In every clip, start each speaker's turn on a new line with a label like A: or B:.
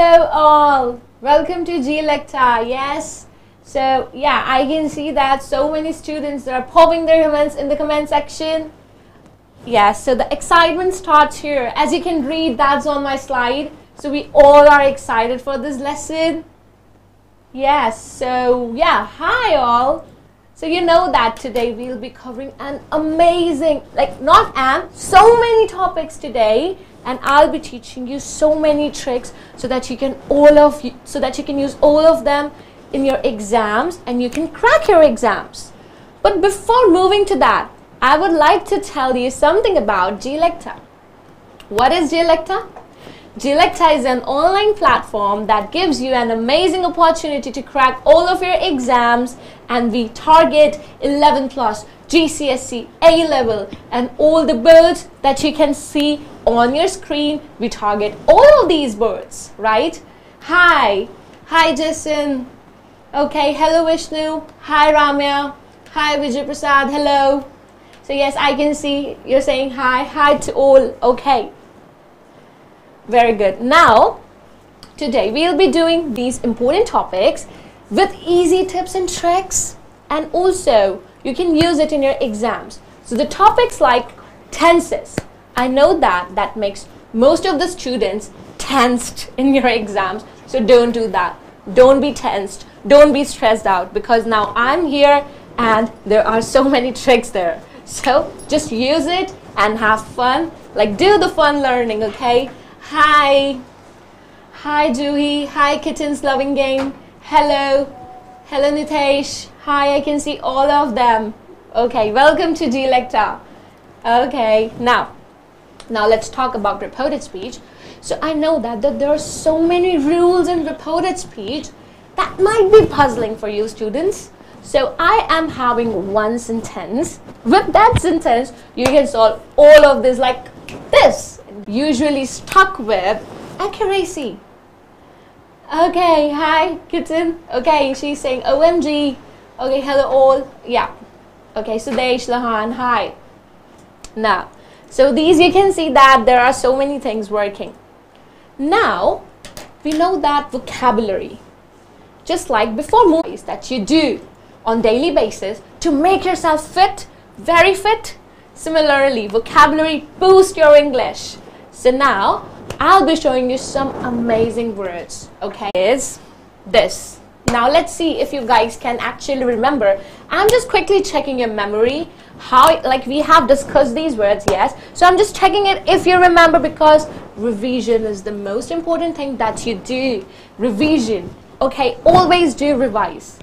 A: Hello all. Welcome to Glecta. Yes. So yeah, I can see that so many students are popping their comments in the comment section. Yes, so the excitement starts here. As you can read, that's on my slide. So we all are excited for this lesson. Yes, so yeah, hi all. So you know that today we'll be covering an amazing, like not an, so many topics today and I'll be teaching you so many tricks so that you can all of you, so that you can use all of them in your exams and you can crack your exams. But before moving to that, I would like to tell you something about Glecta. What is Glecta? Glecta is an online platform that gives you an amazing opportunity to crack all of your exams and we target 11 plus GCSE, A level and all the boards that you can see on your screen. We target all of these boards, right? Hi, hi Jason. Okay, hello Vishnu. Hi Ramya. Hi Vijay Prasad. Hello. So yes, I can see you're saying hi. Hi to all. Okay. Very good. Now, today we'll be doing these important topics with easy tips and tricks and also you can use it in your exams. So the topics like tenses, I know that that makes most of the students tensed in your exams. So don't do that. Don't be tensed. Don't be stressed out because now I'm here and there are so many tricks there. So just use it and have fun. Like do the fun learning, okay? Hi. Hi, Juhi. Hi, Kittens Loving Game. Hello. Hello, Nitesh. Hi, I can see all of them. Okay, welcome to Glecta. Okay, now, now let's talk about reported speech. So I know that, that there are so many rules in reported speech that might be puzzling for you students. So I am having one sentence. With that sentence, you can solve all of this like this usually stuck with accuracy. Okay, hi, kitten. Okay, she's saying OMG. Okay, hello all. Yeah. Okay, so Sudesh, Lahan, hi. Now, so these you can see that there are so many things working. Now, we know that vocabulary, just like before movies that you do on daily basis to make yourself fit, very fit. Similarly, vocabulary boost your English. So now I'll be showing you some amazing words. Okay, is this. Now let's see if you guys can actually remember. I'm just quickly checking your memory. How, like we have discussed these words, yes. So I'm just checking it if you remember because revision is the most important thing that you do. Revision. Okay, always do revise.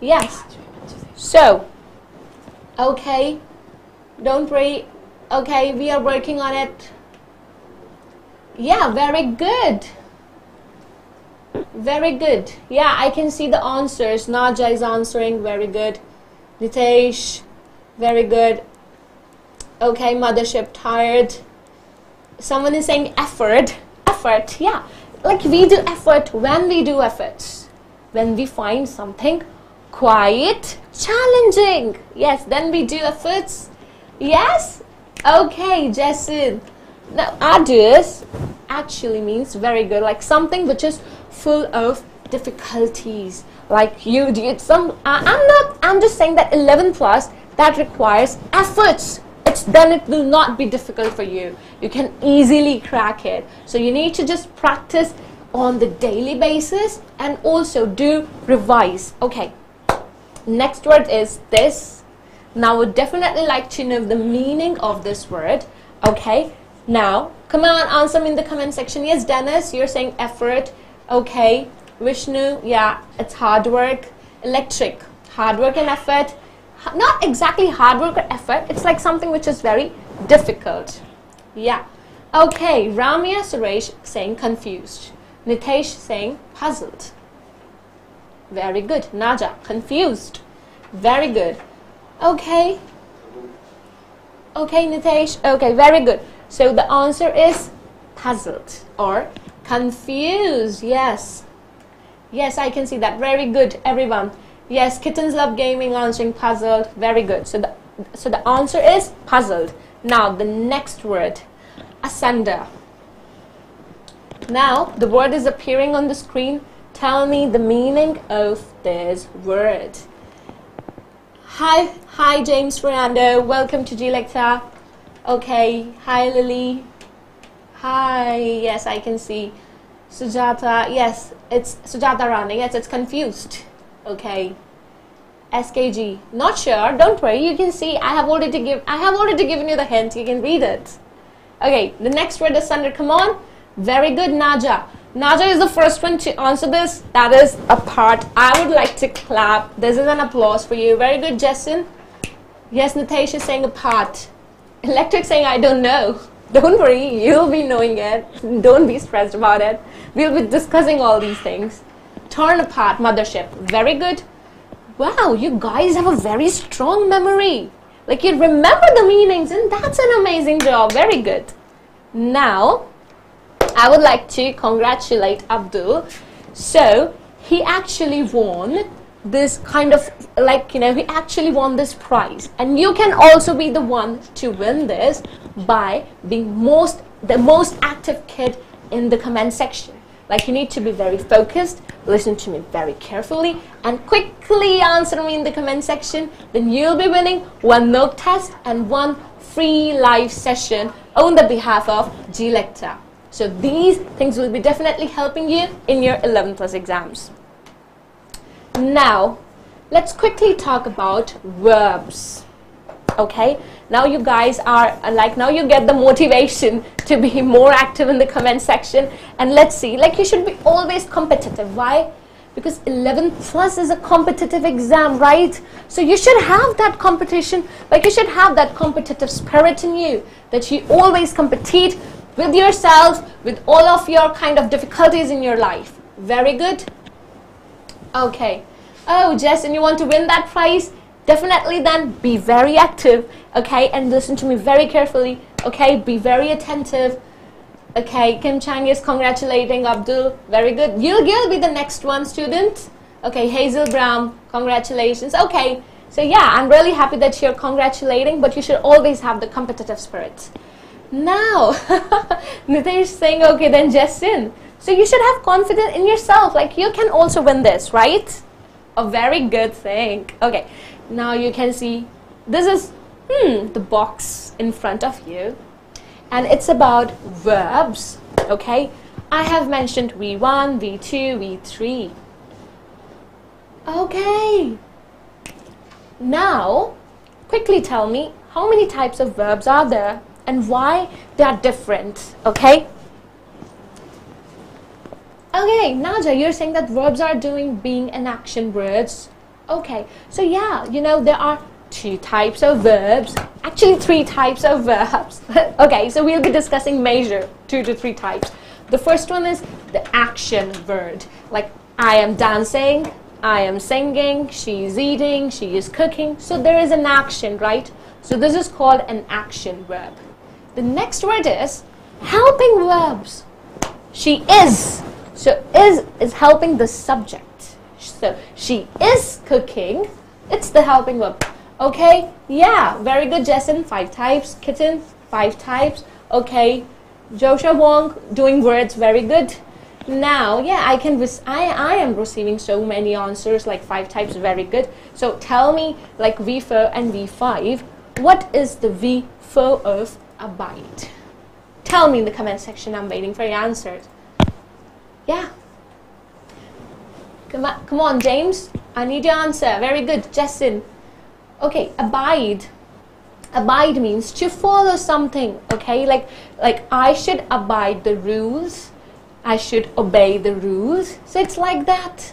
A: Yes. So, okay, don't worry. Okay, we are working on it. Yeah, very good. Very good. Yeah, I can see the answers. Naja is answering. Very good. Nitesh, very good. Okay, mothership tired. Someone is saying effort. Effort, yeah. Like we do effort when we do efforts. When we find something quite challenging. Yes, then we do efforts. Yes? Okay, Jason. Now, arduous actually means very good, like something which is full of difficulties. Like you did some, uh, I'm not, I'm just saying that 11 plus, that requires efforts. It's, then it will not be difficult for you. You can easily crack it. So you need to just practice on the daily basis and also do revise. Okay, next word is this. Now, I would definitely like to know the meaning of this word. Okay, now, come on, answer me in the comment section. Yes, Dennis, you're saying effort. Okay. Vishnu, yeah, it's hard work. Electric, hard work and effort. Not exactly hard work or effort. It's like something which is very difficult. Yeah. Okay, Ramya Suresh saying confused. Nitesh saying puzzled. Very good. Naja, confused. Very good. Okay. Okay, Nitesh. Okay, very good. So the answer is puzzled or confused. Yes. Yes, I can see that. Very good, everyone. Yes, kittens love gaming, answering puzzled. Very good. So the so the answer is puzzled. Now the next word, asunder. Now, the word is appearing on the screen. Tell me the meaning of this word. Hi, hi James Fernando. Welcome to Glecta. Okay, hi Lily. Hi, yes, I can see. Sujata, yes, it's Sujata Rani. Yes, it's confused. Okay. SKG, not sure. Don't worry. You can see. I have already give. I have already given you the hint. You can read it. Okay. The next word is Sunder. Come on. Very good, Naja. Naja is the first one to answer this. That is a part. I would like to clap. This is an applause for you. Very good, Jessen. Yes, Natasha saying a part. Electric saying I don't know. Don't worry, you'll be knowing it. Don't be stressed about it. We'll be discussing all these things. Turn apart, mothership. Very good. Wow, you guys have a very strong memory. Like you remember the meanings, and that's an amazing job. Very good. Now, I would like to congratulate Abdul. So, he actually won this kind of like you know he actually won this prize and you can also be the one to win this by being most the most active kid in the comment section like you need to be very focused listen to me very carefully and quickly answer me in the comment section then you'll be winning one mock test and one free live session on the behalf of Glecta. So these things will be definitely helping you in your 11 plus exams. Now, let's quickly talk about verbs. Okay, now you guys are uh, like, now you get the motivation to be more active in the comment section. And let's see, like, you should be always competitive. Why? Because 11 plus is a competitive exam, right? So you should have that competition, like, you should have that competitive spirit in you that you always compete with yourself, with all of your kind of difficulties in your life. Very good. Okay. Oh, Jess, and you want to win that prize? Definitely then be very active, okay, and listen to me very carefully, okay? Be very attentive. Okay, Kim Chang is congratulating Abdul. Very good. You'll, you'll be the next one, student. Okay, Hazel Brown, congratulations. Okay, so yeah, I'm really happy that you're congratulating, but you should always have the competitive spirit. Now, Nitesh saying, okay, then Justin. So you should have confidence in yourself. Like you can also win this, right? A very good thing. Okay, now you can see this is hmm, the box in front of you. And it's about verbs, okay? I have mentioned V1, V2, V3. Okay. Now, quickly tell me how many types of verbs are there and why they are different, okay? Okay, Naja, you're saying that verbs are doing being and action words. Okay, so yeah, you know, there are two types of verbs, actually three types of verbs. okay, so we'll be discussing major two to three types. The first one is the action verb, like I am dancing, I am singing, she is eating, she is cooking. So there is an action, right? So this is called an action verb. The next word is helping verbs. She is so is is helping the subject. So she is cooking. It's the helping verb. Okay? Yeah, very good, Jessen. Five types. Kitten, five types. Okay. Joshua Wong doing words, very good. Now, yeah, I can. I I am receiving so many answers, like five types, very good. So tell me, like V4 and V5, what is the V4 of abide? Tell me in the comment section. I'm waiting for your answers. Yeah. Come on, come on, James. I need your answer. Very good, Justin. Okay, abide. Abide means to follow something. Okay, like like I should abide the rules. I should obey the rules. So it's like that.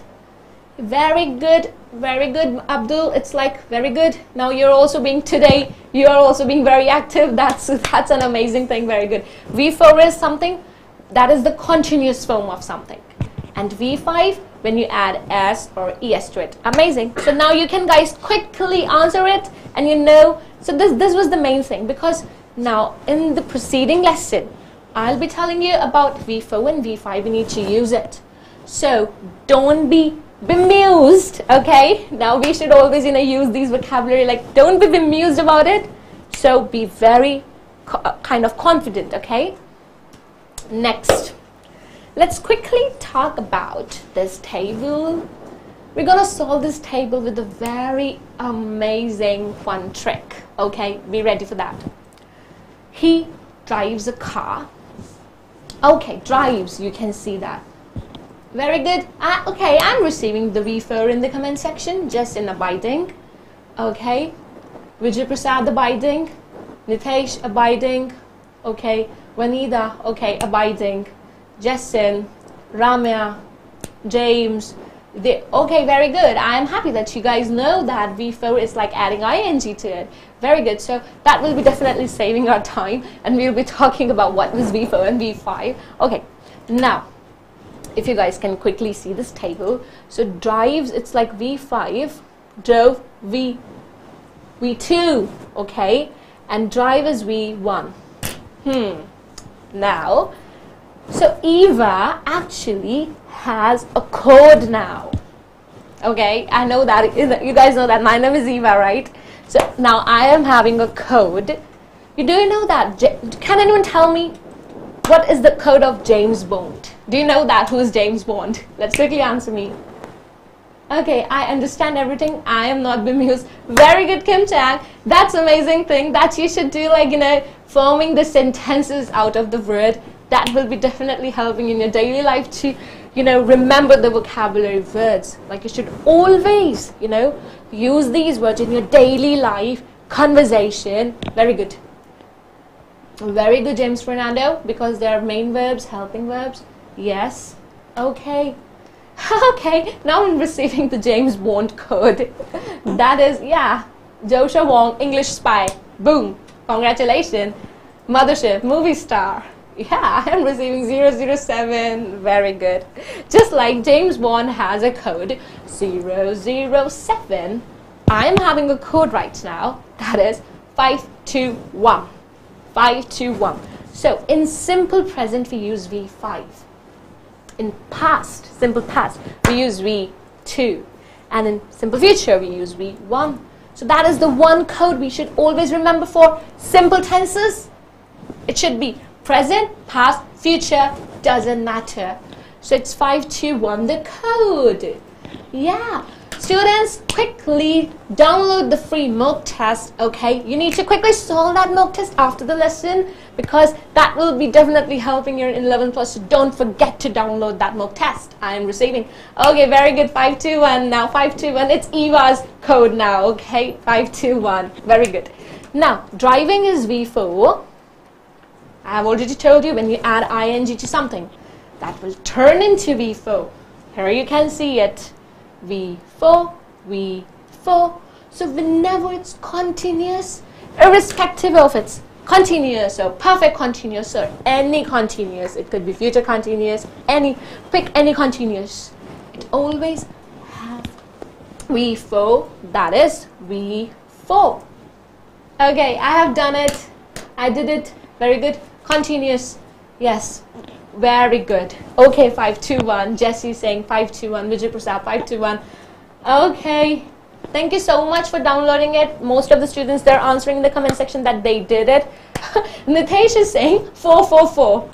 A: Very good, very good, Abdul. It's like very good. Now you're also being today. You are also being very active. That's that's an amazing thing. Very good. V4 is something that is the continuous form of something. And V5 when you add S or ES to it. Amazing. So now you can guys quickly answer it and you know. So this, this was the main thing because now in the preceding lesson, I'll be telling you about V4 and V5. You need to use it. So don't be bemused, okay? Now we should always, you know, use these vocabulary like don't be bemused about it. So be very uh, kind of confident, okay? Next. let's quickly talk about this table. We're gonna solve this table with a very amazing fun trick. Okay, be ready for that. He drives a car. Okay, drives, you can see that. Very good. Uh, okay, I'm receiving the V4 in the comment section, just in abiding. Okay. Vijay Prasad abiding. Nitesh abiding. Okay. Vanida, okay, abiding. Jessin, Ramya, James. Okay, very good. I am happy that you guys know that V4 is like adding ing to it. Very good. So that will be definitely saving our time and we'll be talking about what was V4 and V5. Okay, now if you guys can quickly see this table. So drives, it's like V5, drove V, V2, okay? And drive is V1. Hmm. Now, so Eva actually has a code now. Okay, I know that, you guys know that my name is Eva, right? So now I am having a code. You do know that, can anyone tell me what is the code of James Bond? Do you know that? Who is James Bond? Let's quickly answer me. Okay, I understand everything. I am not bemused. Very good, Kim Chang. That's amazing thing that you should do like, you know, forming the sentences out of the word. That will be definitely helping in your daily life to, you know, remember the vocabulary words. Like you should always, you know, use these words in your daily life, conversation. Very good. Very good, James Fernando, because they are main verbs, helping verbs. Yes. Okay. okay, now I'm receiving the James Bond code. that is, yeah, Joshua Wong, English spy. Boom. Congratulations. Mothership, movie star. Yeah, I am receiving 007. Very good. Just like James Bond has a code 007, I am having a code right now. That is 521. 521. So in simple present we use V5. In past, simple past, we use V2. And in simple future we use V1. So that is the one code we should always remember for simple tenses. It should be present, past, future, doesn't matter. So it's 521 the code. Yeah. Students, quickly download the free mock test, okay? You need to quickly solve that mock test after the lesson because that will be definitely helping you in 11 plus. So don't forget to download that mock test. I am receiving. Okay, very good. 521 now. 521. It's Eva's code now, okay? 521. Very good. Now, driving is V4. I have already told you when you add ing to something, that will turn into V4. Here you can see it. V4, V4. So whenever it's continuous, irrespective of its continuous or perfect continuous or any continuous, it could be future continuous, any, pick any continuous. It always have V4, that is V4. Okay, I have done it. I did it. Very good. Continuous. Yes. Very good. Okay, 521. Jesse saying 521. Vijay Prasad 521. Okay. Thank you so much for downloading it. Most of the students, they're answering in the comment section that they did it. Nitesh is saying 444.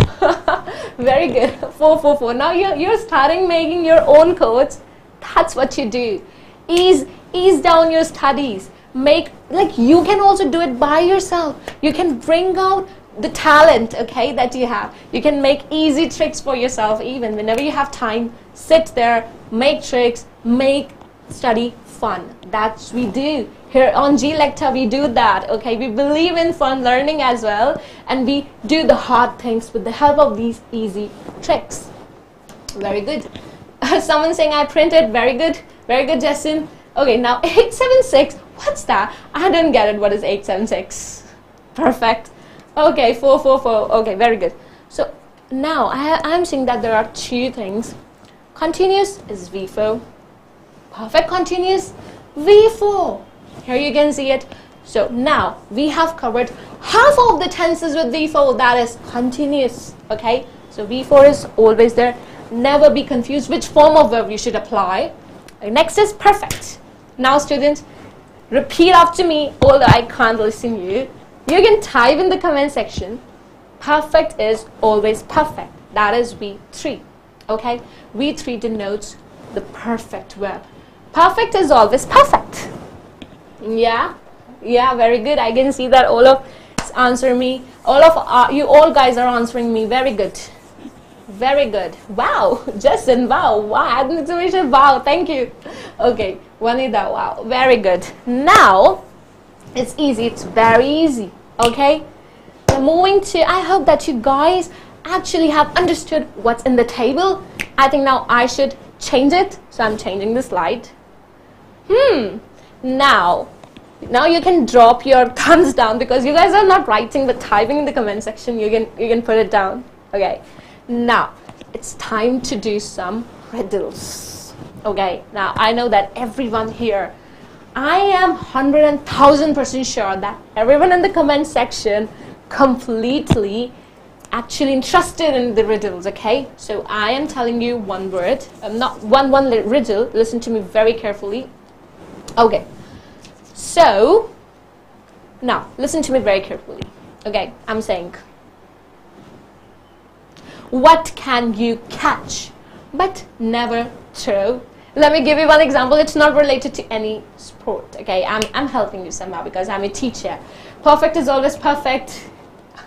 A: Very good. 444. Now you're, you're starting making your own codes. That's what you do. Ease, ease down your studies. Make, like you can also do it by yourself. You can bring out the talent okay that you have. You can make easy tricks for yourself even. Whenever you have time sit there make tricks make study fun. That's we do. Here on Glecta we do that okay? We believe in fun learning as well and we do the hard things with the help of these easy tricks. Very good. Someone saying I printed. Very good. Very good Justin. Okay now 876 what's that? I don't get it. What is 876 perfect Okay, 444. Okay, very good. So now I, I'm seeing that there are two things. Continuous is V4. Perfect continuous, V4. Here you can see it. So now we have covered half of the tenses with V4 that is continuous. Okay, so V4 is always there. Never be confused which form of verb you should apply. Next is perfect. Now students, repeat after me although I can't listen you. You can type in the comment section. Perfect is always perfect. That is V3. Okay, V3 denotes the perfect verb. Perfect is always perfect. Yeah, yeah, very good. I can see that all of answer me. All of uh, you all guys are answering me. Very good. Very good. Wow, Justin, wow, wow, wow, thank you. Okay, Vanida, wow, very good. Now, it's easy, it's very easy, okay? I'm moving to, I hope that you guys actually have understood what's in the table. I think now I should change it, so I'm changing the slide. Hmm, now, now you can drop your thumbs down because you guys are not writing but typing in the comment section, you can, you can put it down, okay? Now, it's time to do some riddles. Okay, now I know that everyone here, I am 110,000% sure that everyone in the comment section completely actually interested in the riddles, okay? So I am telling you one word, um, not one, one riddle, listen to me very carefully. Okay, so now listen to me very carefully, okay? I'm saying what can you catch but never throw? Let me give you one example. It's not related to any sport. Okay, I'm, I'm helping you somehow because I'm a teacher. Perfect is always perfect.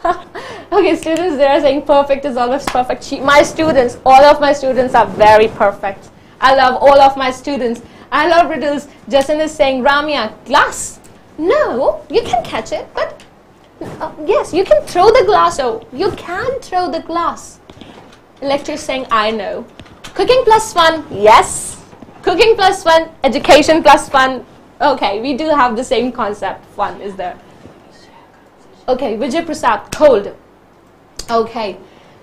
A: okay, students, they are saying perfect is always perfect. My students, all of my students are very perfect. I love all of my students. I love riddles. Jason is saying, Ramya, glass. No, you can catch it, but uh, yes, you can throw the glass. Oh, you can throw the glass. Lecture saying, I know. Cooking plus fun, yes. Cooking plus fun, education plus fun. Okay, we do have the same concept. Fun is there. Okay, Vijay Prasad, cold. Okay,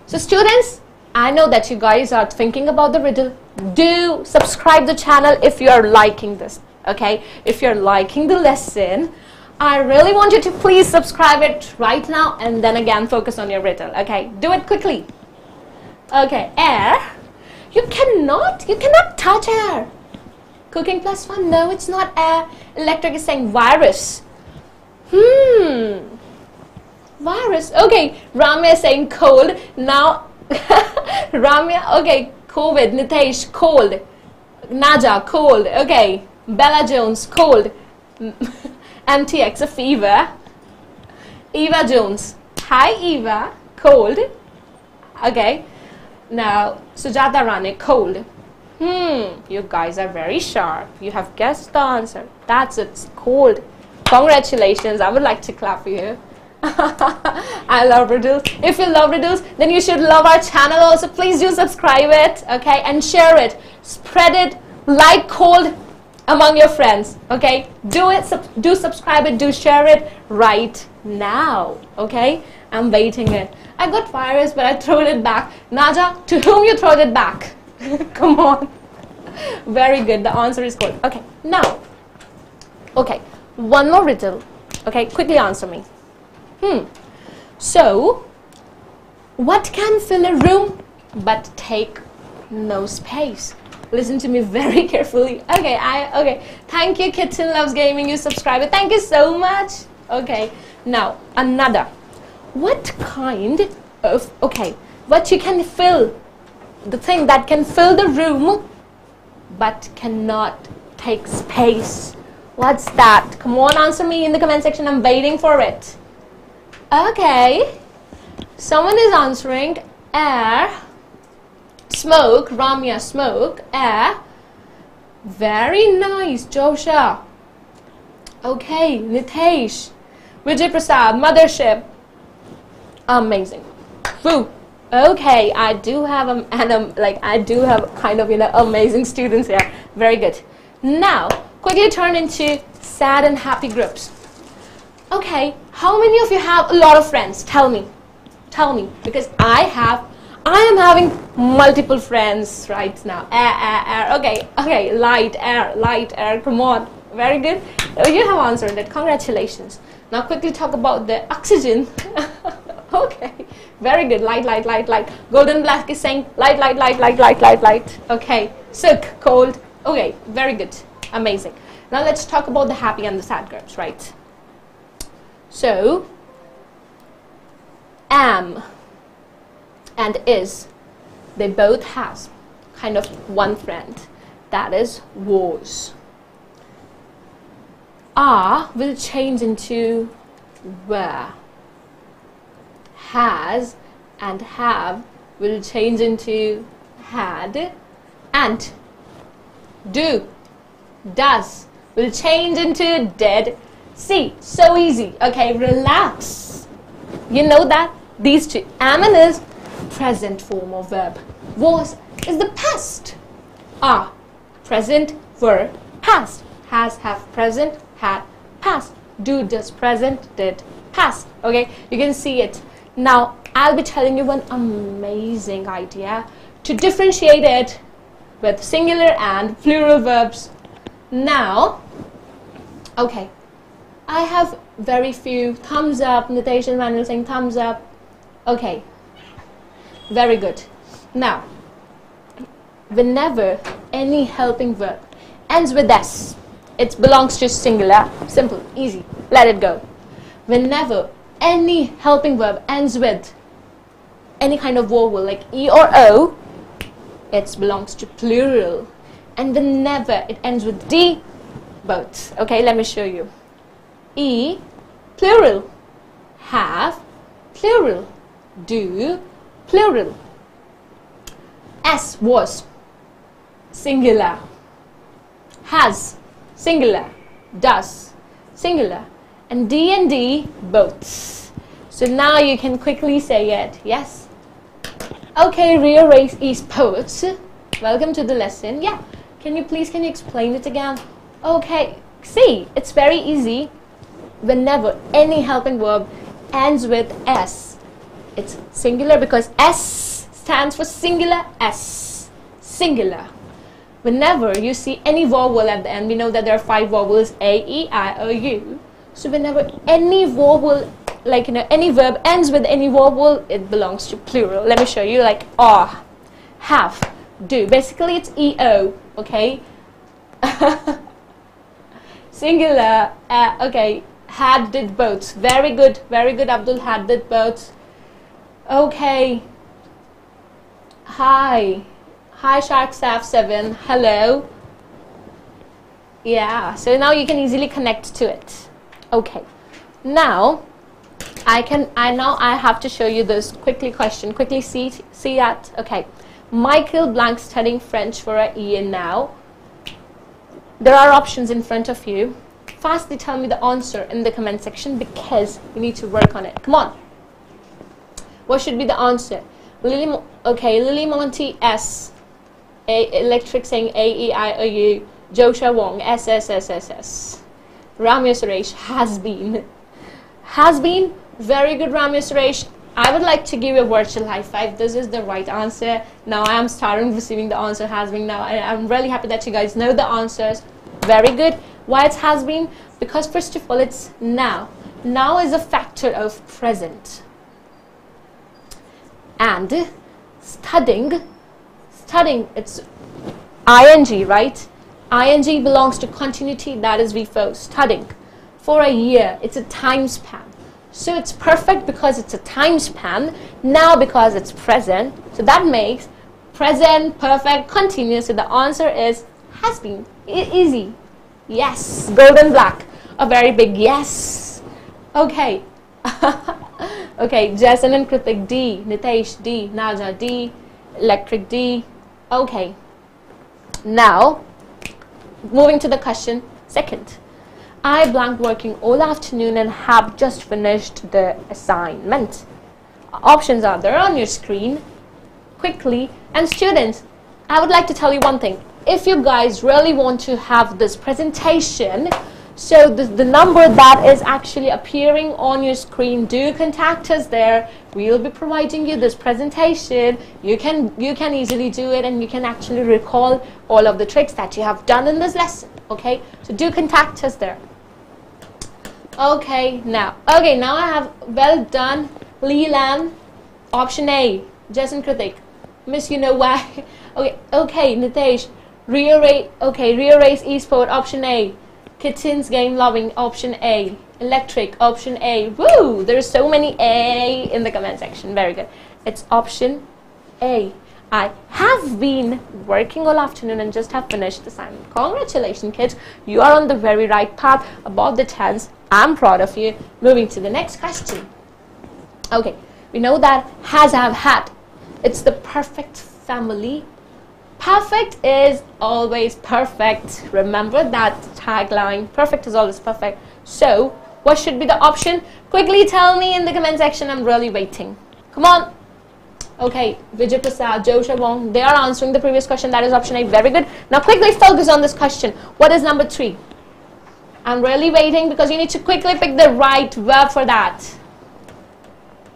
A: so students, I know that you guys are thinking about the riddle. Do subscribe the channel if you are liking this. Okay, if you're liking the lesson, I really want you to please subscribe it right now and then again focus on your riddle. Okay, do it quickly. Okay, air. You cannot, you cannot touch air. Cooking plus one, no, it's not air. Electric is saying virus. Hmm. Virus. Okay, Ramya is saying cold. Now, Ramya, okay, COVID, Nitesh, cold. Naja, cold. Okay, Bella Jones, cold. MTX, a fever. Eva Jones. Hi, Eva. Cold. Okay. Now, Sujata Rane, cold. Hmm, you guys are very sharp. You have guessed the answer. That's it, it's cold. Congratulations, I would like to clap for you. I love riddles. If you love riddles, then you should love our channel also. Please do subscribe it, okay, and share it. Spread it like cold among your friends, okay? Do it, sub do subscribe it, do share it right now, okay? I'm waiting it. I got virus, but I threw it back. Naja, to whom you throw it back? Come on. Very good. The answer is good. Okay, now. Okay, one more riddle. Okay, quickly answer me. Hmm. So, what can fill a room but take no space? Listen to me very carefully. Okay, I okay. Thank you, Kitten Loves Gaming. You subscribe. Thank you so much. Okay, now another what kind of, okay, what you can fill, the thing that can fill the room but cannot take space. What's that? Come on, answer me in the comment section. I'm waiting for it. Okay. Someone is answering air, smoke, Ramya, smoke, air. Very nice, Josha. Okay, Nitesh, Vijay Prasad, mothership, amazing. Woo. Okay, I do have um, and um, like I do have kind of you know amazing students here. Very good. Now, quickly turn into sad and happy groups. Okay, how many of you have a lot of friends? Tell me. Tell me because I have I am having multiple friends right now. Air, air, air. Okay, okay, light, air, light, air. Come on. Very good. You have answered it. Congratulations. Now quickly talk about the oxygen. okay, very good. Light, light, light, light. Golden black is saying light, light, light, light, light, light, light. Okay, silk, cold. Okay, very good. Amazing. Now let's talk about the happy and the sad groups, right? So, am and is. they both has kind of one friend. That is was. Are will change into were. Has and have will change into had. And do, does will change into did. See, so easy. Okay, relax. You know that these two. Am and is present form of verb. Was is the past. Are present were past. Has have present had past. Do does present did past. Okay, you can see it. Now I'll be telling you one amazing idea to differentiate it with singular and plural verbs. Now, okay, I have very few thumbs up, notation manual saying thumbs up. Okay, very good. Now, whenever any helping verb ends with s, it belongs to singular, simple, easy, let it go. Whenever any helping verb ends with any kind of vowel like e or o, it belongs to plural. And whenever it ends with D, both. Okay, let me show you. E, plural. Have, plural. Do, plural. S was, singular. Has, singular. Does, singular. And D and D, boats. So now you can quickly say it. Yes? Okay, Rio Race Esports. Welcome to the lesson. Yeah, can you please, can you explain it again? Okay, see, it's very easy. Whenever any helping verb ends with S, it's singular because S stands for singular S. Singular. Whenever you see any vowel at the end, we know that there are five vowels A, E, I, O, U. So whenever any vowel like you know any verb ends with any vowel it belongs to plural. Let me show you like are have do. Basically it's eo okay? Singular uh, okay had did both. Very good very good abdul had did both. Okay. Hi. Hi shark staff 7 hello. Yeah so now you can easily connect to it okay now I can, I now I have to show you this quickly question. Quickly see, see that. Okay. Michael Blank studying French for a year now. There are options in front of you. Fastly tell me the answer in the comment section because we need to work on it. Come on. What should be the answer? Lily, okay, Lily Monty S. A, electric saying A, E, I, O, U. Joshua Wong S, S, S, S, S. Ramya Suresh has been. Has been very good, Ramya Suresh. I would like to give you a virtual high five. This is the right answer. Now I am starting receiving the answer has been now. I'm really happy that you guys know the answers. Very good. Why it has been? Because first of all, it's now. Now is a factor of present. And studying, studying, it's ing, right? Ing belongs to continuity, that is V4, studying. For a year, it's a time span. So it's perfect because it's a time span. Now because it's present. So that makes present, perfect, continuous. So the answer is has been. Easy. Yes. Golden black. A very big yes. Okay. okay. Jason and Kritik D. Nitesh D. Naja D. Electric D. Okay. Now, moving to the question second. I blank working all afternoon and have just finished the assignment. Options are there on your screen. Quickly. And students, I would like to tell you one thing. If you guys really want to have this presentation, so the, the number that is actually appearing on your screen, do contact us there. We'll be providing you this presentation. You can, you can easily do it and you can actually recall all of the tricks that you have done in this lesson. Okay, so do contact us there. Okay, now, okay, now I have well done, Leland, option A, Jason Kritik. Miss, you know why? Okay, okay, Nitesh, rearrange, okay, rearrange esport, option A, kittens game loving, option A, electric, option A. Woo! There's so many A in the comment section. Very good. It's option A. I have been working all afternoon and just have finished the assignment. Congratulations, kids. You are on the very right path. About the tens, I'm proud of you. Moving to the next question. Okay, we know that has, have, had. It's the perfect family. Perfect is always perfect. Remember that tagline. Perfect is always perfect. So, what should be the option? Quickly tell me in the comment section. I'm really waiting. Come on. Okay, Vijay Prasad, Joshua Wong, they are answering the previous question. That is option A. Very good. Now quickly focus on this question. What is number three? I'm really waiting because you need to quickly pick the right verb for that.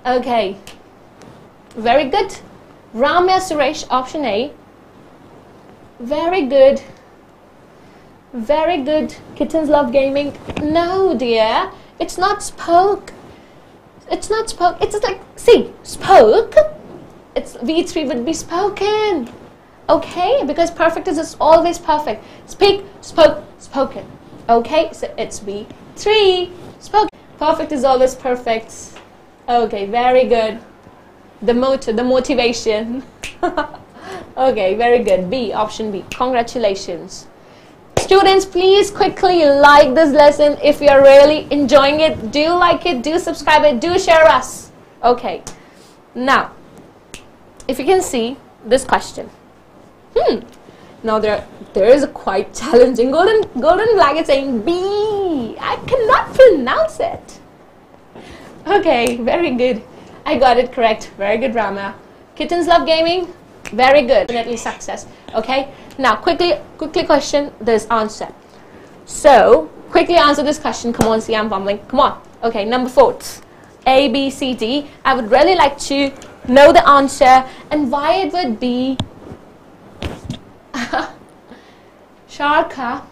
A: Okay. Very good. Ramya Suresh, option A. Very good. Very good. Kittens love gaming. No, dear. It's not spoke. It's not spoke. It's like, see, spoke it's V3 would be spoken. Okay, because perfect is always perfect. Speak, spoke, spoken. Okay, so it's V3. Spoke. Perfect is always perfect. Okay, very good. The motive, the motivation. okay, very good. B, option B. Congratulations. Students, please quickly like this lesson if you're really enjoying it. Do like it, do subscribe it, do share us. Okay, now if you can see this question. Hmm. Now there there is a quite challenging golden golden blanket saying B. I cannot pronounce it. Okay, very good. I got it correct. Very good, Rama. Kittens love gaming. Very good. Definitely success. Okay. Now quickly quickly question this answer. So quickly answer this question. Come on, see I'm fumbling. Come on. Okay, number four. A, B, C, D. I would really like to know the answer and why it would be Sharka,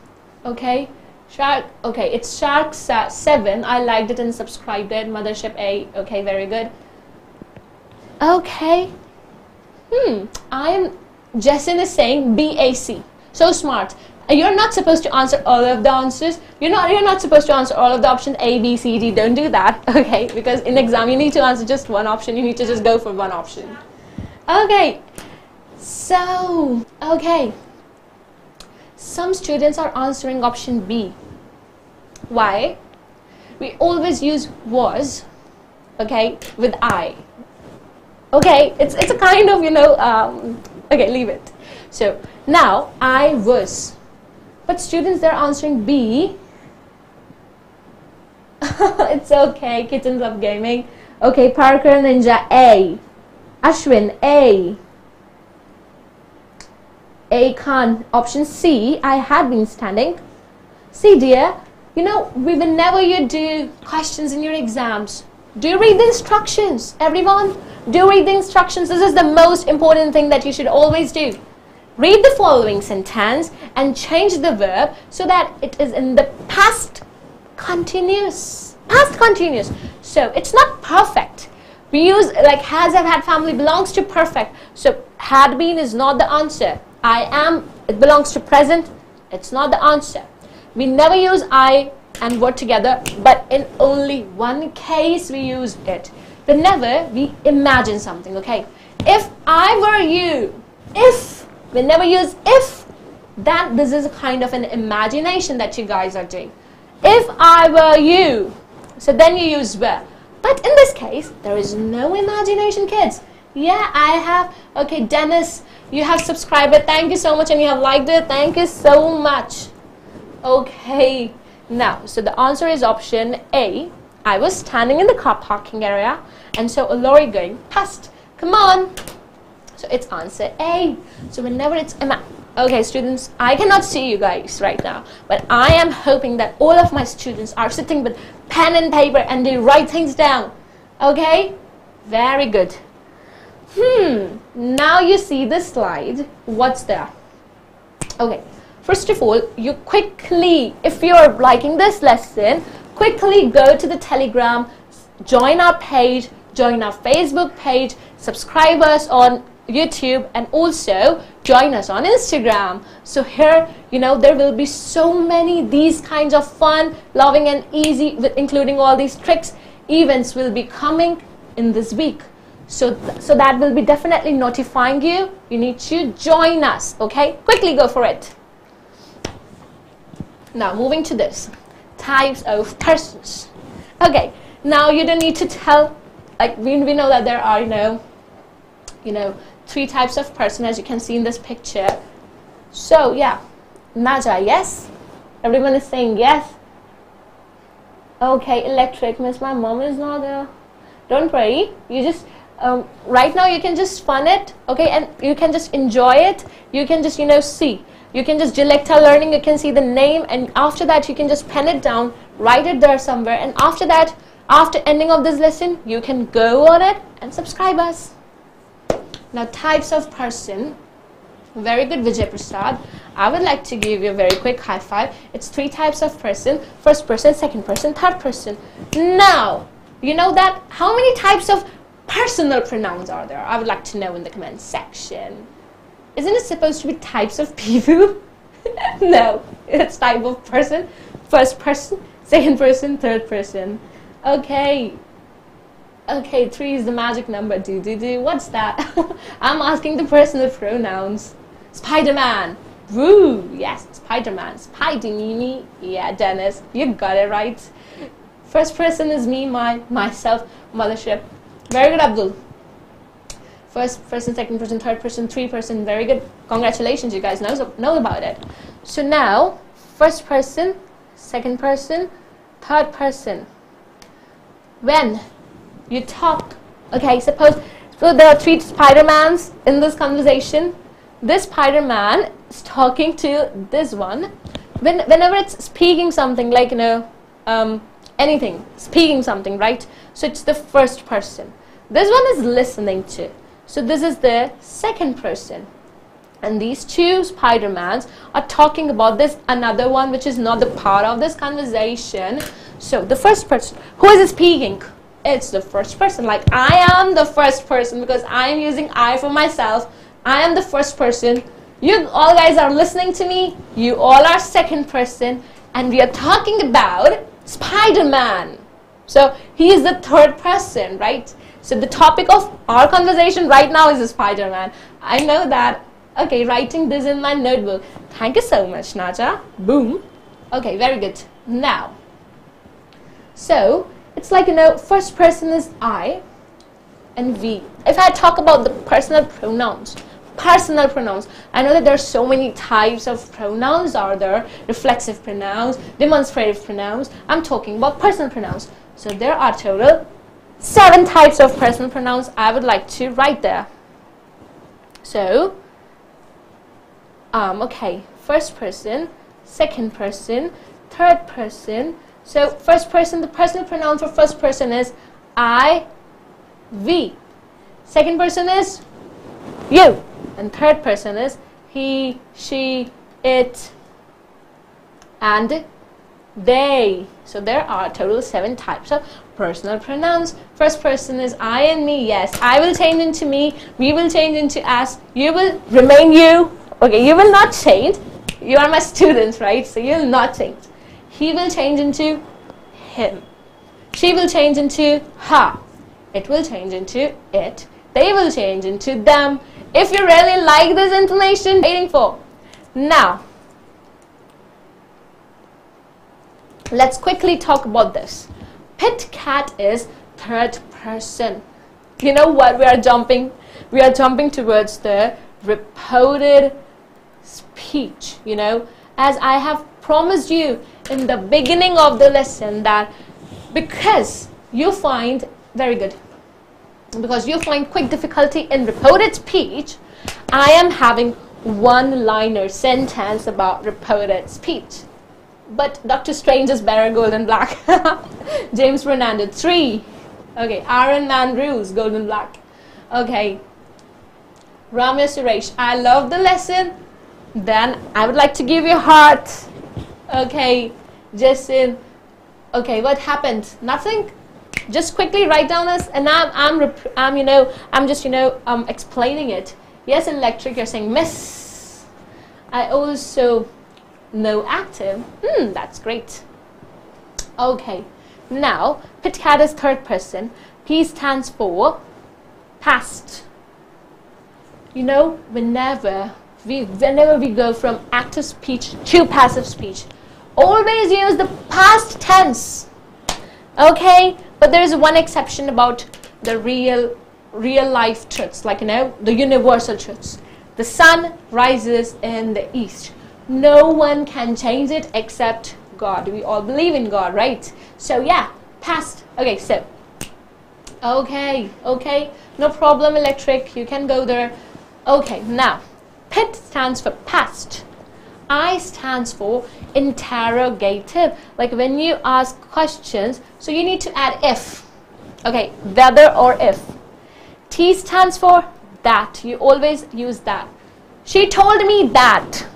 A: okay? Shark, okay, it's Shark 7. I liked it and subscribed it. Mothership A, okay, very good. Okay. Hmm, I am, Jessen is saying BAC. So smart you're not supposed to answer all of the answers. You're not, you're not supposed to answer all of the options A, B, C, D. Don't do that, okay? Because in exam, you need to answer just one option. You need to just go for one option. Okay, so, okay. Some students are answering option B. Why? We always use was, okay, with I. Okay, it's, it's a kind of, you know, um, okay, leave it. So, now, I was but students, they're answering B. it's okay, kittens love gaming. Okay, Parker Ninja A. Ashwin A. A Khan, option C, I had been standing. See dear, you know, we whenever you do questions in your exams, do you read the instructions? Everyone, do read the instructions? This is the most important thing that you should always do. Read the following sentence and change the verb so that it is in the past continuous. Past continuous. So it's not perfect. We use like has have had family belongs to perfect. So had been is not the answer. I am, it belongs to present. It's not the answer. We never use I and word together, but in only one case we use it. Whenever we imagine something, okay? If I were you, if we never use if. That this is a kind of an imagination that you guys are doing. If I were you, so then you use were. But in this case, there is no imagination, kids. Yeah, I have. Okay, Dennis, you have subscribed. Thank you so much, and you have liked it. Thank you so much. Okay, now, so the answer is option A. I was standing in the car parking area, and so a lorry going past. Come on. So it's answer A. So whenever it's Okay, students, I cannot see you guys right now, but I am hoping that all of my students are sitting with pen and paper and they write things down. Okay? Very good. Hmm, now you see the slide. What's there? Okay, first of all, you quickly, if you're liking this lesson, quickly go to the Telegram, join our page, join our Facebook page, subscribe us on YouTube and also join us on Instagram. So here, you know, there will be so many these kinds of fun, loving and easy, including all these tricks, events will be coming in this week. So, th- so that will be definitely notifying you. You need to join us, okay? Quickly go for it. Now, moving to this types of persons. Okay, now you don't need to tell, like, we, we know that there are, you know, you know, three types of person as you can see in this picture. So, yeah, Naja, yes? Everyone is saying yes. Okay, electric, miss, my mom is not there. Don't worry, you just um, right now you can just fun it okay and you can just enjoy it you can just you know see you can just Glecta learning you can see the name and after that you can just pen it down write it there somewhere and after that after ending of this lesson you can go on it and subscribe us. Now types of person. Very good Vijay Prasad. I would like to give you a very quick high five. It's three types of person. First person second person third person. Now you know that? How many types of personal pronouns are there? I would like to know in the comment section. Isn't it supposed to be types of people? no, it's type of person. First person, second person, third person. Okay. Okay, three is the magic number. Do do do. What's that? I'm asking the personal pronouns. Spider-Man. Woo! Yes, Spider-Man. Spidey Yeah, Dennis, you got it right. First person is me, my, myself, mothership. Very good, Abdul. First person, second person, third person, three person. Very good. Congratulations, you guys know, know about it. So now, first person, second person, third person. When you talk, okay, suppose so there are three Spider-Mans in this conversation. This Spider-Man is talking to this one. When, whenever it's speaking something like, you know, um, anything, speaking something, right? So it's the first person. This one is listening to. So this is the second person. And these two Spider-Mans are talking about this another one which is not the part of this conversation. So the first person, who is speaking? It's the first person. Like I am the first person because I am using I for myself. I am the first person. You all guys are listening to me. You all are second person. And we are talking about Spider-Man. So he is the third person, right? So the topic of our conversation right now is Spider-Man. I know that. Okay, writing this in my notebook. Thank you so much, Naja. Boom. Okay, very good. Now, so it's like, you know, first person is I and we. If I talk about the personal pronouns, personal pronouns. I know that there are so many types of pronouns are there, reflexive pronouns, demonstrative pronouns. I'm talking about personal pronouns. So there are total seven types of personal pronouns I would like to write there. So, um, okay, first person, second person, third person. So first person, the personal pronoun for first person is I, we. Second person is you. And third person is he, she, it, and they. So there are total seven types of personal pronouns. First person is I and me. Yes, I will change into me. We will change into us. You will remain you. Okay, you will not change. You are my students, right? So you will not change. He will change into him. She will change into her. It will change into it. They will change into them. If you really like this information, waiting for. Now, let's quickly talk about this. Pit cat is third person. You know what? We are jumping. We are jumping towards the reported speech. You know, as I have promised you in the beginning of the lesson that because you find very good because you find quick difficulty in reported speech I am having one liner sentence about reported speech but Doctor Strange is better golden black. James Fernandez, three. Okay, Iron Man rules, golden black. Okay. Ramya Suresh, I love the lesson. Then I would like to give you a heart. Okay, Jason. Okay, what happened? Nothing. Just quickly write down this, and I'm, I'm, I'm, you know, I'm just, you know, um, explaining it. Yes, electric. You're saying miss. I also no active. Hmm, that's great. Okay, now Pitcat is third person. P stands for past. You know, whenever we, whenever we go from active speech to passive speech, always use the past tense. Okay, but there is one exception about the real, real life truths, like you know, the universal truths. The sun rises in the east. No one can change it except God. We all believe in God, right? So yeah, past. Okay, so okay, okay, no problem, electric. You can go there. Okay, now, PIT stands for past. I stands for interrogative. Like when you ask questions, so you need to add if. Okay, whether or if. T stands for that. You always use that. She told me that.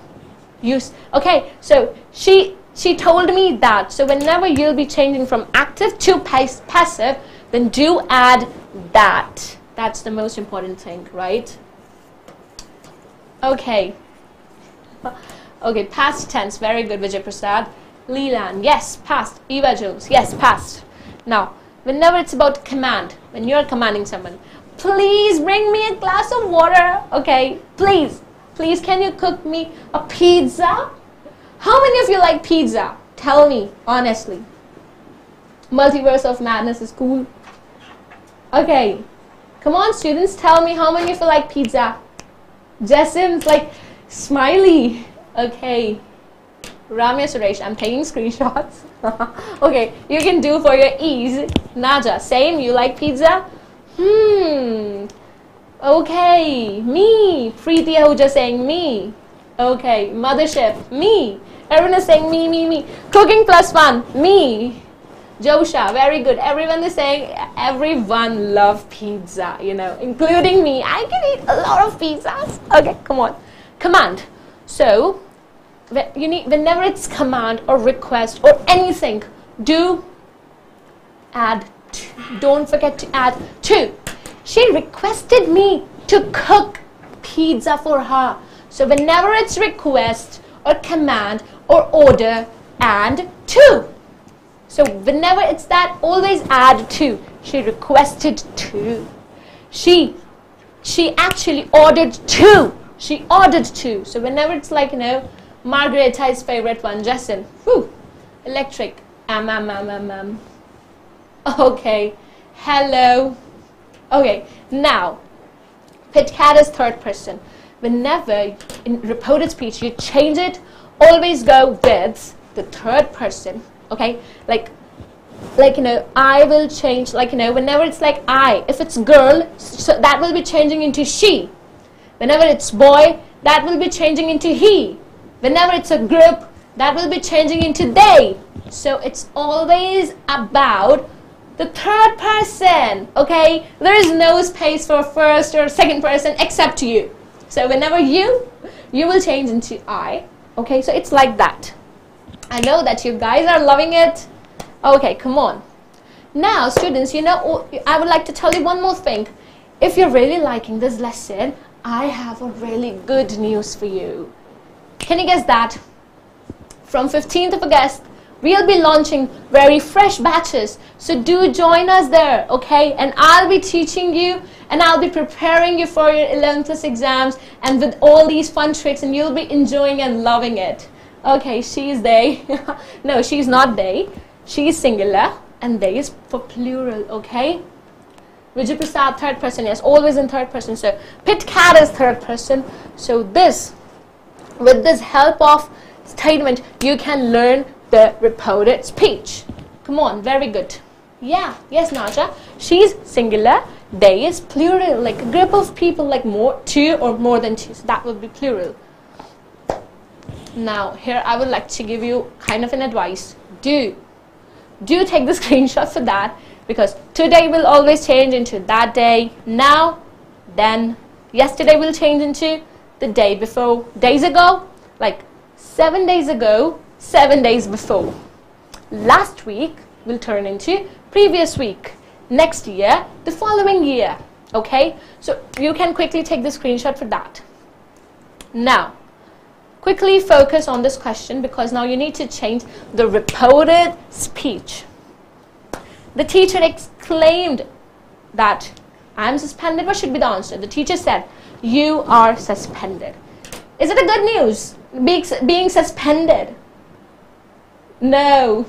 A: Use okay, so she she told me that. So whenever you'll be changing from active to passive, then do add that. That's the most important thing, right? Okay. Okay, past tense. Very good, Vijay Prasad. Leland, yes, past. Eva Jones, yes, past. Now, whenever it's about command, when you're commanding someone, please bring me a glass of water. Okay, please. Please, can you cook me a pizza? How many of you like pizza? Tell me, honestly. Multiverse of Madness is cool. Okay, come on, students, tell me how many of you like pizza? Jessim's like, smiley. Okay. Ramya Suresh, I'm taking screenshots. okay, you can do for your ease. Naja, same, you like pizza? Hmm. Okay, me. Preeti Ahuja saying me. Okay, mothership, me. Everyone is saying me, me, me. Cooking plus one, me. Josha, very good. Everyone is saying everyone love pizza, you know, including me. I can eat a lot of pizzas. Okay, come on. Command. So, you need whenever it's command or request or anything, do add. Don't forget to add to. She requested me to cook pizza for her. So whenever it's request or command or order, and to. So whenever it's that, always add to. She requested to. She, she actually ordered two. She ordered two. So whenever it's like, you know, Margareta's favorite one, Justin. Whew. Electric. Am, am, am, am, am. Okay. Hello. Okay. Now, Pitcat is third person. Whenever in reported speech you change it, always go with the third person okay like like you know i will change like you know whenever it's like i if it's girl so that will be changing into she whenever it's boy that will be changing into he whenever it's a group that will be changing into they so it's always about the third person okay there is no space for first or second person except you so whenever you you will change into i okay so it's like that I know that you guys are loving it. Okay, come on. Now, students, you know, I would like to tell you one more thing. If you're really liking this lesson, I have a really good news for you. Can you guess that? From 15th of August, we'll be launching very fresh batches. So do join us there, okay? And I'll be teaching you and I'll be preparing you for your 11 plus exams and with all these fun tricks and you'll be enjoying and loving it. Okay, she's they. no, she's not they. She's singular and they is for plural, okay? Vijay Prasad, third person, yes, always in third person. So Pit Cat is third person. So this, with this help of statement, you can learn the reported speech. Come on, very good. Yeah, yes, Naja. She's singular. They is plural, like a group of people, like more two or more than two. So that would be plural. Now, here I would like to give you kind of an advice. Do, do take the screenshot for that because today will always change into that day, now, then, yesterday will change into the day before, days ago, like seven days ago, seven days before. Last week will turn into previous week. Next year, the following year. Okay? So you can quickly take the screenshot for that. Now, quickly focus on this question because now you need to change the reported speech. The teacher exclaimed that I'm suspended. What should be the answer? The teacher said, You are suspended. Is it a good news? Being, being suspended? No.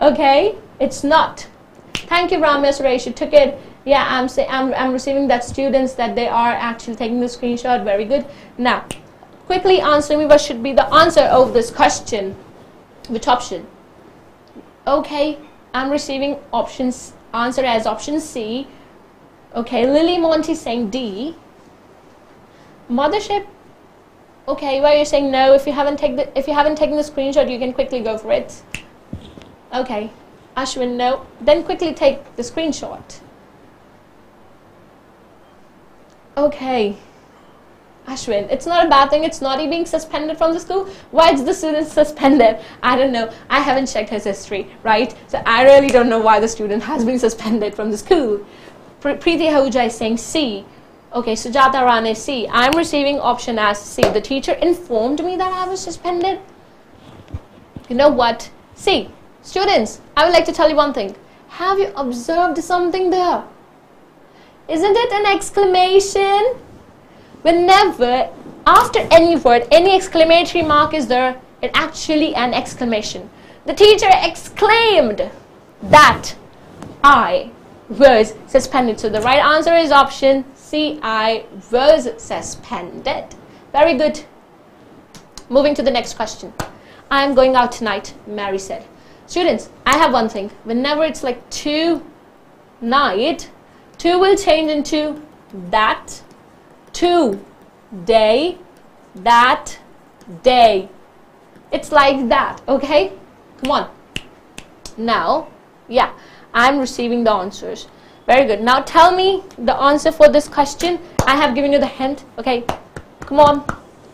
A: Okay, it's not. Thank you, Ramesh Suresh. You took it. Yeah, I'm, say, I'm, I'm receiving that students that they are actually taking the screenshot. Very good. Now, quickly answer me what should be the answer of this question. Which option? Okay, I'm receiving options answer as option C. Okay, Lily Monty saying D. Mothership. Okay, why are you saying no? If you haven't taken the, if you haven't taken the screenshot, you can quickly go for it. Okay, Ashwin, no. Then quickly take the screenshot. Okay. Ashwin, it's not a bad thing. It's not he being suspended from the school. Why is the student suspended? I don't know. I haven't checked his history, right? So I really don't know why the student has been suspended from the school. Preeti Ahuja is saying C. Okay, Sujata Rane C. I'm receiving option as C. The teacher informed me that I was suspended. You know what? C. Students, I would like to tell you one thing. Have you observed something there? Isn't it an exclamation? whenever after any word, any exclamatory mark is there, it actually an exclamation. The teacher exclaimed that I was suspended. So the right answer is option C. I was suspended. Very good. Moving to the next question. I am going out tonight, Mary said. Students, I have one thing. Whenever it's like to night, to will change into that to day that day it's like that okay come on now yeah i'm receiving the answers very good. Now tell me the answer for this question. I have given you the hint. Okay. Come on.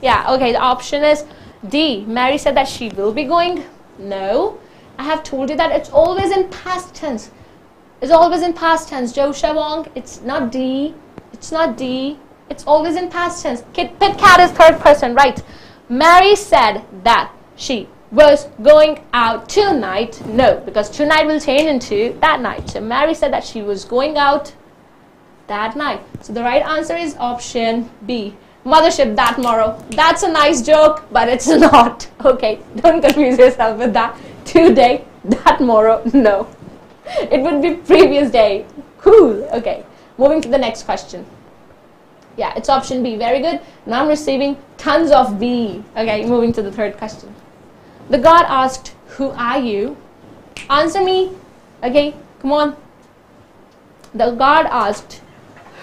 A: Yeah. Okay. The option is d. Mary said that she will be going. No. I have told you that it's always in past tense. It's always in past tense. Joshua Wong. it's not d. It's not d. It's always in past tense. Kit, Pit Cat is third person, right? Mary said that she was going out tonight. No, because tonight will change into that night. So Mary said that she was going out that night. So the right answer is option B. Mothership that tomorrow. That's a nice joke, but it's not. Okay, don't confuse yourself with that. Today, that tomorrow, no. It would be previous day. Cool. Okay, moving to the next question. Yeah, it's option B. Very good. Now I'm receiving tons of B. Okay, moving to the third question. The God asked, Who are you? Answer me. Okay, come on. The God asked,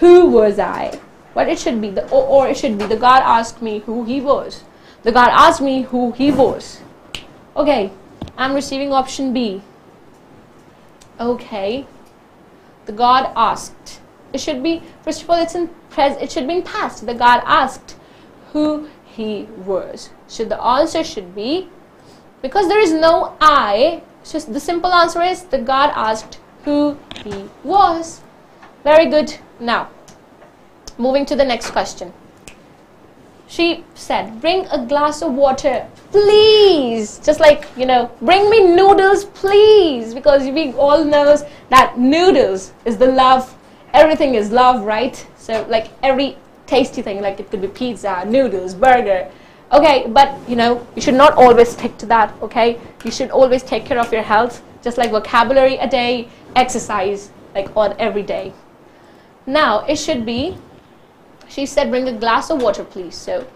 A: Who was I? What it should be, the, or, or it should be, the God asked me who he was. The God asked me who he was. Okay, I'm receiving option B. Okay. The God asked. It should be, first of all, it's in pres it should be in past. The God asked who he was. So the answer should be, because there is no I, so the simple answer is the God asked who he was. Very good. Now, moving to the next question. She said, bring a glass of water, please. Just like, you know, bring me noodles, please. Because we all knows that noodles is the love everything is love, right? So like every tasty thing, like it could be pizza, noodles, burger. Okay, but you know, you should not always stick to that, okay? You should always take care of your health, just like vocabulary a day, exercise like on every day. Now, it should be, she said, bring a glass of water, please. So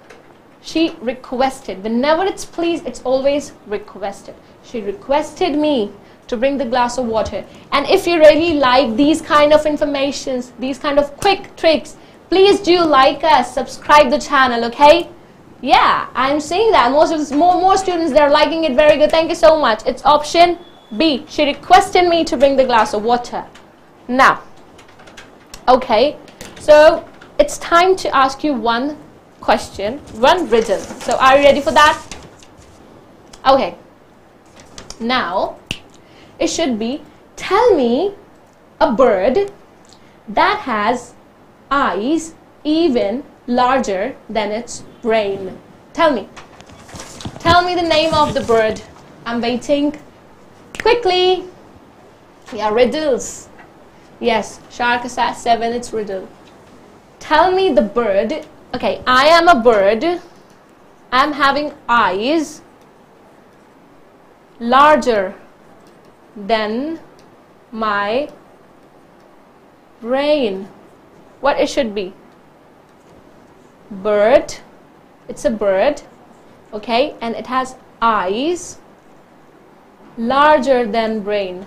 A: she requested, whenever it's please, it's always requested. She requested me to bring the glass of water. And if you really like these kind of informations, these kind of quick tricks, please do like us, subscribe the channel, okay? Yeah, I'm seeing that. Most of more, more students, they're liking it very good. Thank you so much. It's option B. She requested me to bring the glass of water. Now, okay, so it's time to ask you one question, one riddle. So are you ready for that? Okay. Now, it should be tell me a bird that has eyes even larger than its brain. Tell me. Tell me the name of the bird. I'm waiting. Quickly. Yeah, riddles. Yes, shark is at 7, it's riddle. Tell me the bird. Okay, I am a bird. I'm having eyes larger than my brain. What it should be? Bird. It's a bird. Okay, and it has eyes larger than brain.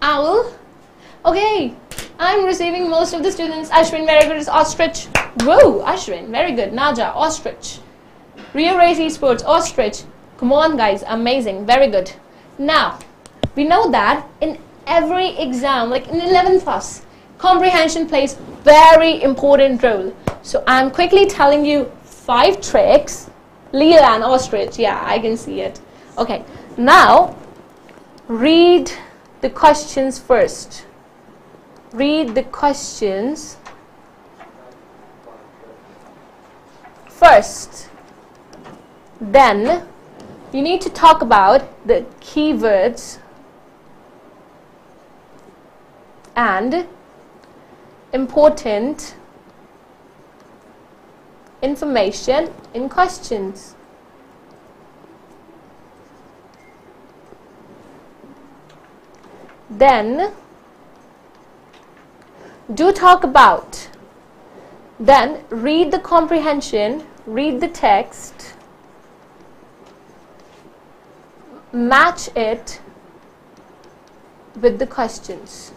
A: Owl. Okay, I'm receiving most of the students. Ashwin, very good. It's ostrich. Whoa, Ashwin, very good. Naja, ostrich. Rio Race Esports, ostrich. Come on, guys, amazing, very good. Now, we know that in every exam, like in 11th class, comprehension plays very important role. So I'm quickly telling you five tricks. Leland ostrich, yeah, I can see it. Okay, now read the questions first. Read the questions first. Then you need to talk about the keywords and important information in questions. Then do talk about. Then read the comprehension, read the text, match it with the questions.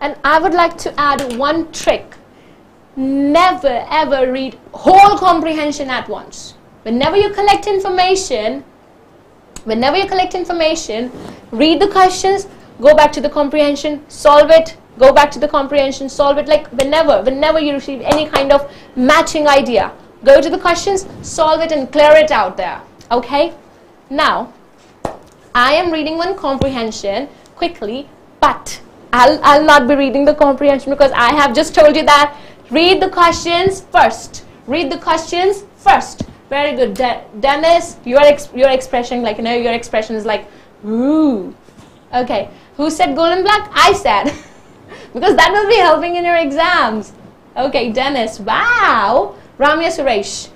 A: And I would like to add one trick. Never ever read whole comprehension at once. Whenever you collect information, whenever you collect information, read the questions, go back to the comprehension, solve it, go back to the comprehension, solve it. Like whenever, whenever you receive any kind of matching idea, go to the questions, solve it and clear it out there. Okay? Now, I am reading one comprehension quickly, but I'll, I'll not be reading the comprehension because I have just told you that read the questions first. Read the questions first. Very good. De Dennis, your, ex your expression, like, you know, your expression is like, ooh. Okay. Who said golden black? I said. because that will be helping in your exams. Okay, Dennis. Wow. Ramya Suresh.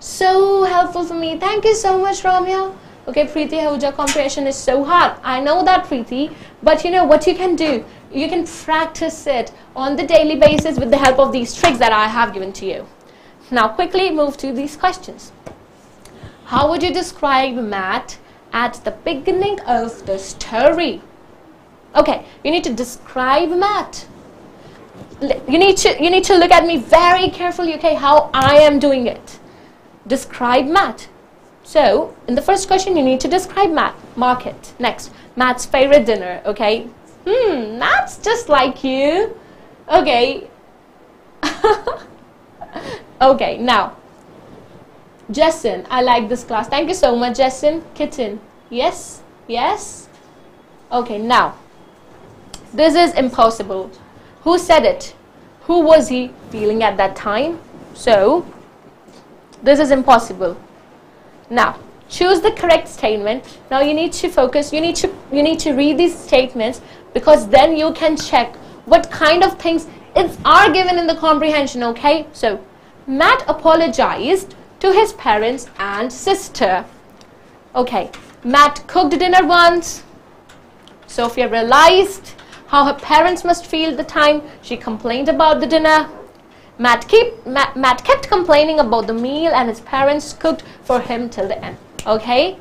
A: So helpful for me. Thank you so much, Ramya. Okay, Preeti Ahuja comprehension is so hard. I know that, Preeti. But you know what you can do? You can practice it on the daily basis with the help of these tricks that I have given to you. Now, quickly move to these questions. How would you describe Matt at the beginning of the story? Okay, you need to describe Matt. You need to you need to look at me very carefully. Okay, how I am doing it. Describe Matt. So, in the first question, you need to describe Matt. Mark it. Next, Matt's favorite dinner. Okay. Hmm, Matt's just like you. Okay. okay, now. Jessen, I like this class. Thank you so much, Jessen. Kitten. Yes? Yes? Okay, now. This is impossible. Who said it? Who was he feeling at that time? So, this is impossible. Now, choose the correct statement. Now you need to focus, you need to, you need to read these statements because then you can check what kind of things are given in the comprehension, okay? So, Matt apologized to his parents and sister. Okay, Matt cooked dinner once. Sophia realized how her parents must feel the time she complained about the dinner. Matt, keep, Matt, Matt kept complaining about the meal and his parents cooked for him till the end. Okay?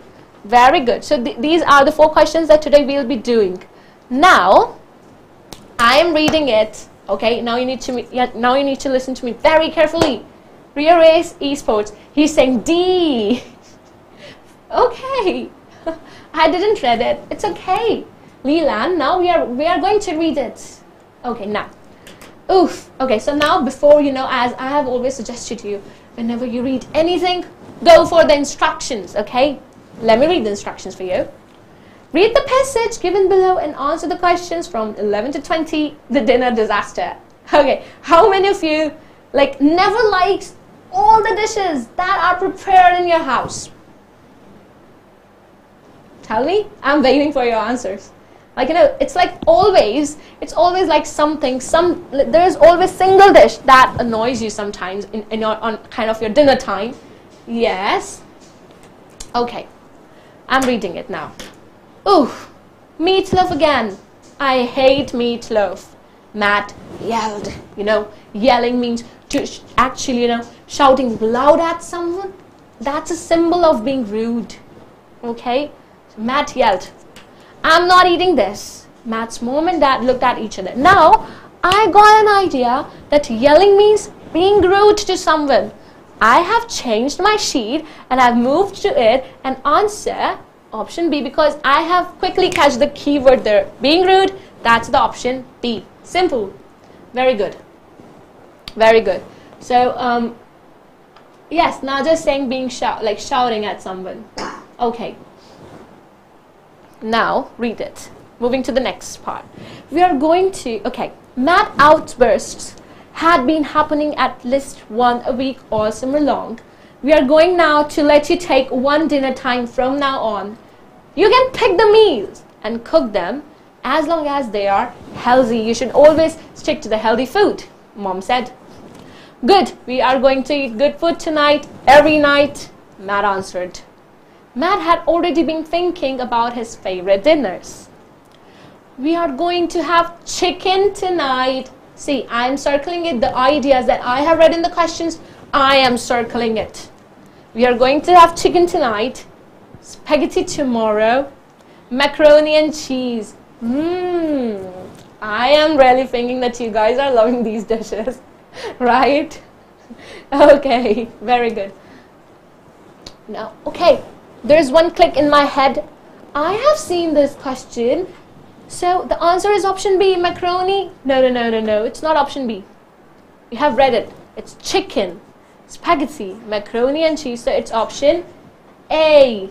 A: Very good. So th these are the four questions that today we'll be doing. Now, I am reading it. Okay, now you need to now you need to listen to me very carefully. Rio Esports. He's saying D. okay. I didn't read it. It's okay. Leland, now we are we are going to read it. Okay, now. Oof. Okay, so now before you know, as I have always suggested to you, whenever you read anything, go for the instructions, okay? Let me read the instructions for you. Read the passage given below and answer the questions from 11 to 20, the dinner disaster. Okay, how many of you like never likes all the dishes that are prepared in your house? Tell me. I'm waiting for your answers. Like you know, it's like always. It's always like something. Some there is always single dish that annoys you sometimes in, in your on kind of your dinner time. Yes. Okay. I'm reading it now. Ooh, meatloaf again. I hate meatloaf. Matt yelled. You know, yelling means to actually, you know, shouting loud at someone. That's a symbol of being rude. Okay? So Matt yelled, I'm not eating this. Matt's mom and dad looked at each other. Now, I got an idea that yelling means being rude to someone. I have changed my sheet and I've moved to it and answer option B because I have quickly catch the keyword there. Being rude, that's the option B. Simple. Very good. Very good. So, um, yes, not just saying being shout, like shouting at someone. Okay. Now, read it. Moving to the next part. We are going to, okay, mad outbursts had been happening at least one a week or summer long. We are going now to let you take one dinner time from now on. You can pick the meals and cook them as long as they are healthy. You should always stick to the healthy food, mom said. Good, we are going to eat good food tonight, every night, Matt answered. Matt had already been thinking about his favorite dinners. We are going to have chicken tonight, See, I'm circling it, the ideas that I have read in the questions, I am circling it. We are going to have chicken tonight, spaghetti tomorrow, macaroni and cheese. Mmm, I am really thinking that you guys are loving these dishes, right? Okay, very good. Now, okay, there's one click in my head. I have seen this question so the answer is option B, macaroni. No, no, no, no, no. It's not option B. You have read it. It's chicken, spaghetti, macaroni and cheese. So it's option A.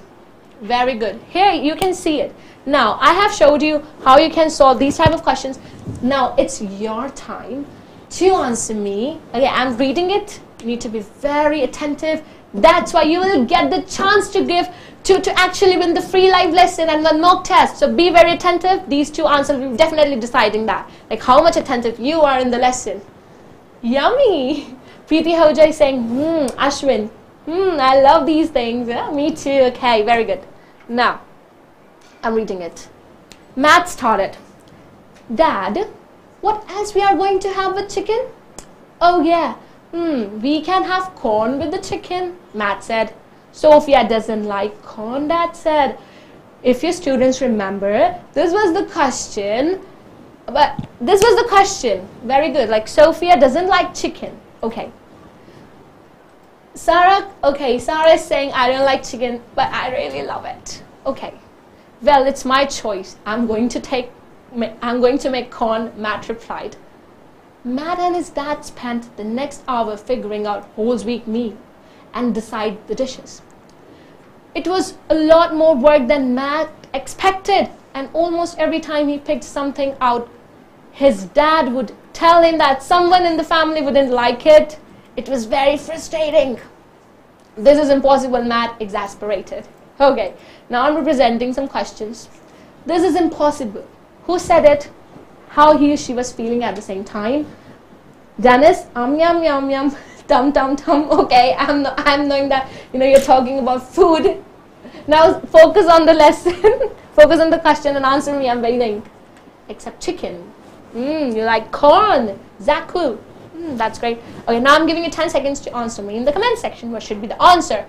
A: Very good. Here you can see it. Now I have showed you how you can solve these type of questions. Now it's your time to answer me. Okay, I'm reading it. You need to be very attentive. That's why you will get the chance to give to, to actually win the free live lesson and the mock test. So be very attentive. These two answers will definitely deciding that. Like how much attentive you are in the lesson. Yummy. Preeti Ahuja is saying, hmm, Ashwin, hmm, I love these things. Yeah, me too. Okay, very good. Now, I'm reading it. Matt started. Dad, what else we are going to have with chicken? Oh yeah, hmm, we can have corn with the chicken, Matt said. Sophia doesn't like corn, Dad said. If your students remember, this was the question. But this was the question. Very good. Like Sophia doesn't like chicken. Okay. Sarah, okay, Sarah is saying I don't like chicken, but I really love it. Okay. Well, it's my choice. I'm going to take I'm going to make corn, Matt replied. Matt and his dad spent the next hour figuring out whole week meal and decide the dishes. It was a lot more work than Matt expected, and almost every time he picked something out, his dad would tell him that someone in the family wouldn't like it. It was very frustrating. This is impossible, Matt exasperated. Okay, now I'm representing some questions. This is impossible. Who said it? How he or she was feeling at the same time? Dennis, um yum yum yum, tum tum tum. Okay, I'm I'm knowing that you know you're talking about food now focus on the lesson. focus on the question and answer me. I'm waiting. Except chicken. Mm, you like corn. Zakul. Mm, that's great. Okay, now I'm giving you 10 seconds to answer me in the comment section. What should be the answer?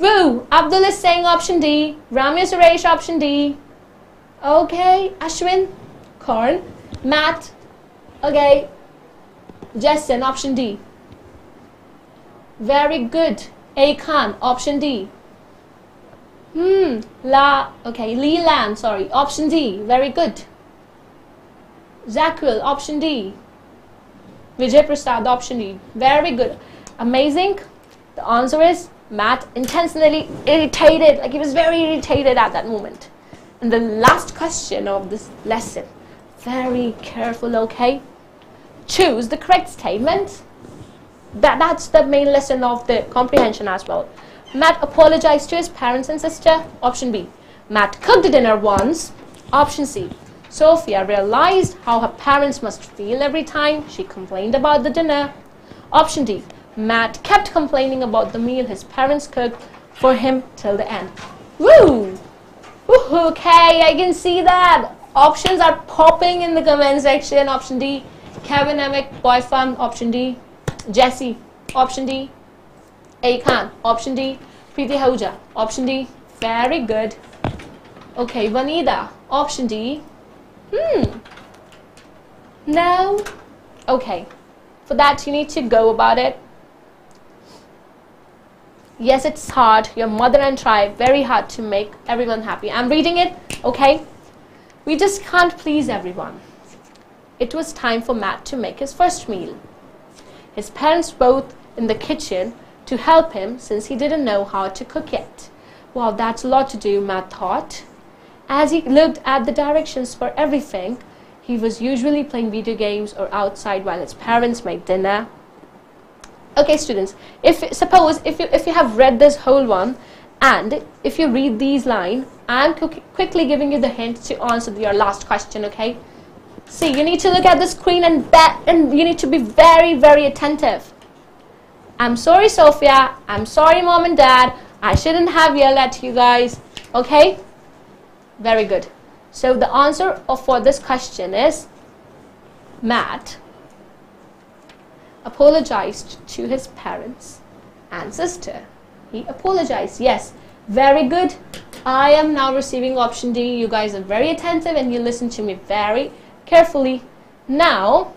A: Woo! Abdul is saying option D. Ramya Suresh option D. Okay, Ashwin, corn. Matt, okay. Jessen, option D. Very good. A Khan, option D. Hmm, La, okay, Leland, sorry, option D, very good. Zakwil, option D. Vijay Prasad, option D, very good. Amazing. The answer is Matt intentionally irritated, like he was very irritated at that moment. And the last question of this lesson, very careful, okay? Choose the correct statement. that, that's the main lesson of the comprehension as well. Matt apologized to his parents and sister. Option B. Matt cooked the dinner once. Option C. Sophia realized how her parents must feel every time she complained about the dinner. Option D. Matt kept complaining about the meal his parents cooked for him till the end. Woo! Okay, I can see that. Options are popping in the comment section. Option D. Kevin Emick, boy fun. Option D. Jesse. Option D. Akan. Option D. Preeti Ahuja. Option D. Very good. Okay, Vanida. Option D. Hmm. No. Okay. For that, you need to go about it. Yes, it's hard. Your mother and try very hard to make everyone happy. I'm reading it, okay? We just can't please everyone. It was time for Matt to make his first meal. His parents both in the kitchen to help him since he didn't know how to cook yet. Wow, that's a lot to do, Matt thought. As he looked at the directions for everything, he was usually playing video games or outside while his parents made dinner. Okay, students, if suppose if you if you have read this whole one and if you read these lines, I'm quickly giving you the hint to answer your last question, okay? See, you need to look at the screen and and you need to be very, very attentive. I'm sorry, Sophia. I'm sorry, mom and dad. I shouldn't have yelled at you guys. Okay? Very good. So the answer for this question is Matt apologized to his parents and sister. He apologized. Yes. Very good. I am now receiving option D. You guys are very attentive and you listen to me very carefully. Now,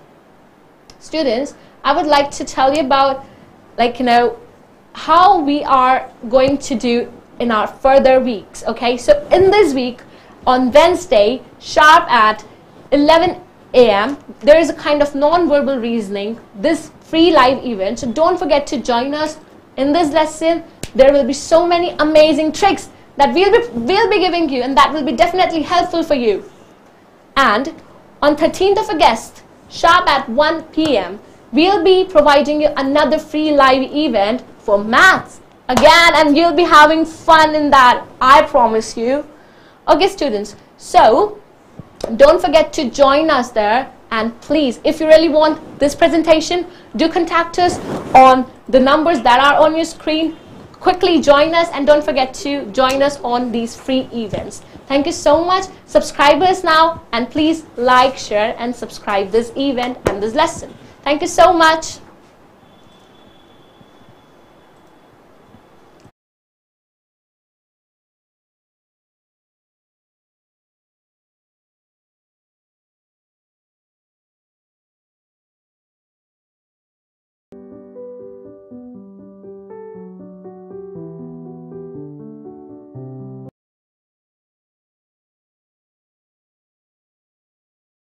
A: students, I would like to tell you about like, you know, how we are going to do in our further weeks. Okay, so in this week, on Wednesday, sharp at 11 a.m., there is a kind of non-verbal reasoning, this free live event. So don't forget to join us in this lesson. There will be so many amazing tricks that we'll be, we'll be giving you and that will be definitely helpful for you. And on 13th of August, sharp at 1 p.m., we'll be providing you another free live event for maths again and you'll be having fun in that I promise you okay students. So don't forget to join us there. And please if you really want this presentation do contact us on the numbers that are on your screen. Quickly join us and don't forget to join us on these free events. Thank you so much. Subscribe us now. And please like share and subscribe this event and this lesson. Thank you so much.